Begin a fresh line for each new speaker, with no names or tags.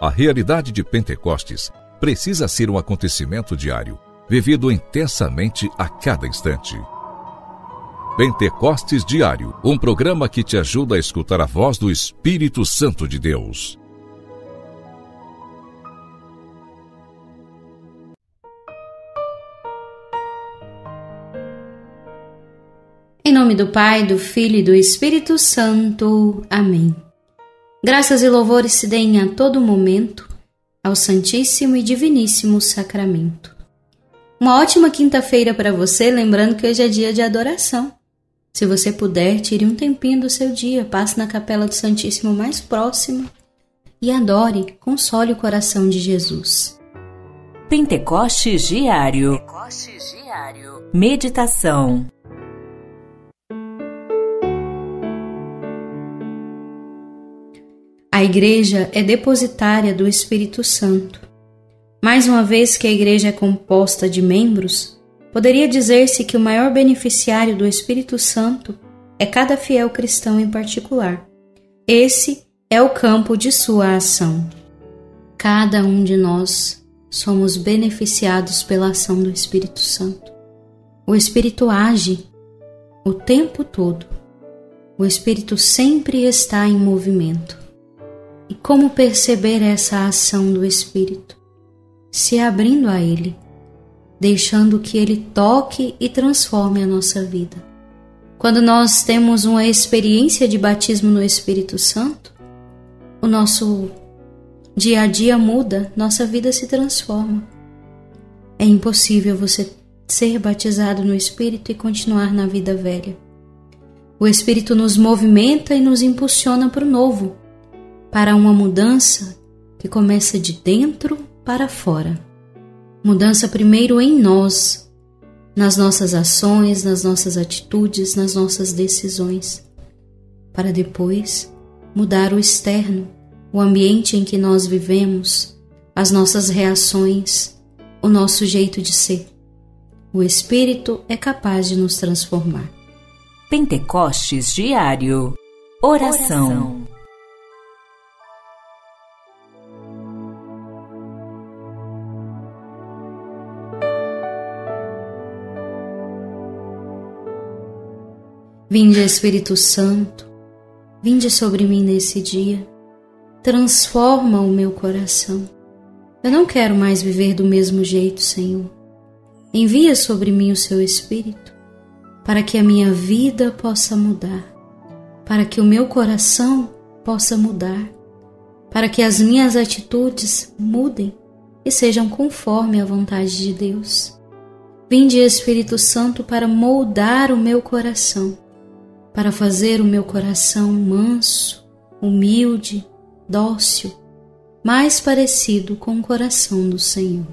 A realidade de Pentecostes precisa ser um acontecimento diário, vivido intensamente a cada instante. Pentecostes Diário, um programa que te ajuda a escutar a voz do Espírito Santo de Deus.
Em nome do Pai, do Filho e do Espírito Santo. Amém. Graças e louvores se deem a todo momento ao Santíssimo e Diviníssimo Sacramento. Uma ótima quinta-feira para você, lembrando que hoje é dia de adoração. Se você puder, tire um tempinho do seu dia, passe na capela do Santíssimo mais próxima e adore, console o coração de Jesus.
Pentecostes Diário. Pentecostes Diário. Meditação.
A Igreja é depositária do Espírito Santo. Mais uma vez que a Igreja é composta de membros, poderia dizer-se que o maior beneficiário do Espírito Santo é cada fiel cristão em particular. Esse é o campo de sua ação. Cada um de nós somos beneficiados pela ação do Espírito Santo. O Espírito age o tempo todo. O Espírito sempre está em movimento. E como perceber essa ação do Espírito? Se abrindo a Ele, deixando que Ele toque e transforme a nossa vida. Quando nós temos uma experiência de batismo no Espírito Santo, o nosso dia a dia muda, nossa vida se transforma. É impossível você ser batizado no Espírito e continuar na vida velha. O Espírito nos movimenta e nos impulsiona para o novo, para uma mudança que começa de dentro para fora. Mudança primeiro em nós, nas nossas ações, nas nossas atitudes, nas nossas decisões, para depois mudar o externo, o ambiente em que nós vivemos, as nossas reações, o nosso jeito de ser. O Espírito é capaz de nos transformar.
Pentecostes Diário Oração. Oração.
Vinde, Espírito Santo, vinde sobre mim nesse dia, transforma o meu coração. Eu não quero mais viver do mesmo jeito, Senhor. Envia sobre mim o seu Espírito, para que a minha vida possa mudar, para que o meu coração possa mudar, para que as minhas atitudes mudem e sejam conforme a vontade de Deus. Vinde, Espírito Santo, para moldar o meu coração para fazer o meu coração manso, humilde, dócil, mais parecido com o coração do Senhor.